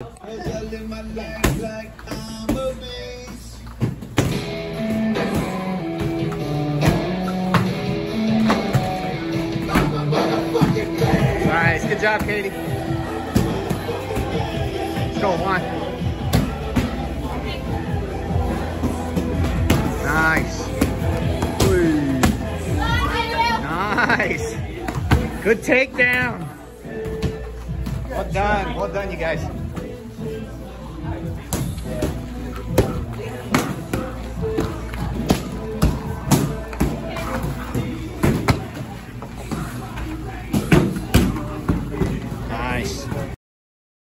I my like a. Nice. Good job, Katie. Let's go, one. Nice. Nice. Good takedown. Well done. Well done, you guys. Thank you.